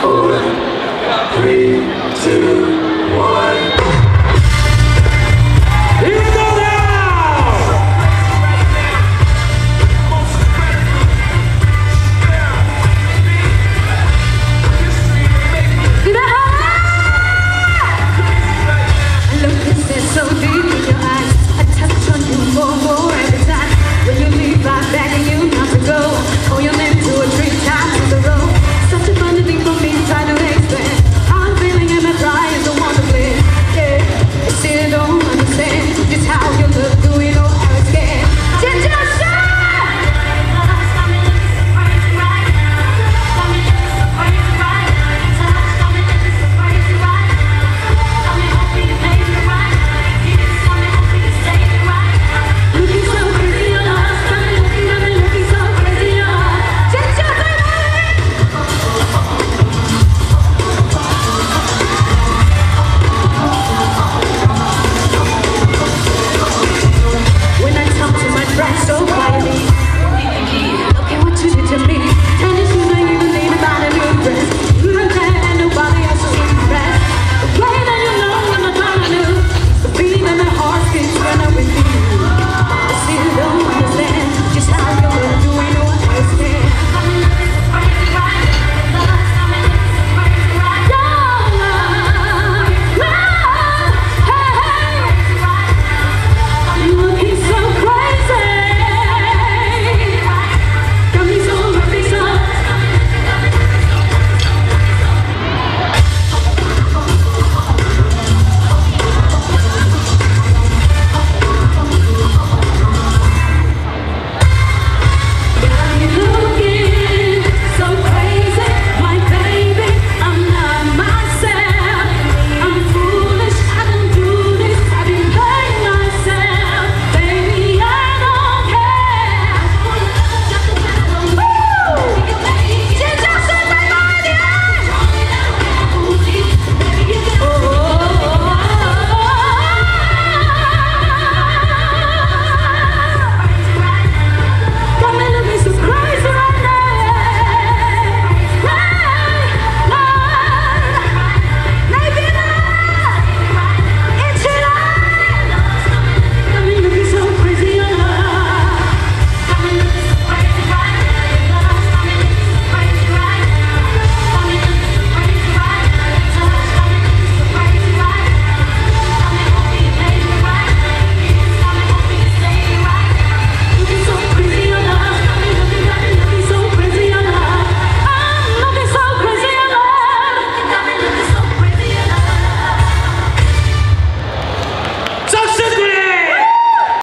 four, three, two,